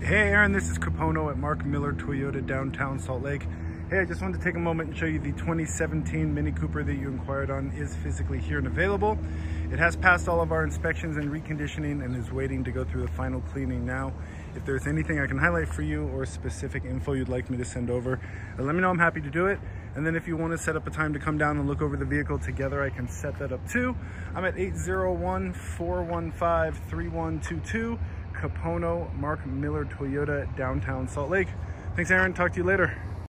Hey Aaron, this is Kupono at Mark Miller Toyota downtown Salt Lake. Hey, I just wanted to take a moment and show you the 2017 Mini Cooper that you inquired on is physically here and available. It has passed all of our inspections and reconditioning and is waiting to go through the final cleaning now. If there's anything I can highlight for you or specific info you'd like me to send over, uh, let me know, I'm happy to do it. And then if you want to set up a time to come down and look over the vehicle together, I can set that up too. I'm at 801-415-3122, Kupono Mark Miller Toyota, downtown Salt Lake. Thanks, Aaron. Talk to you later.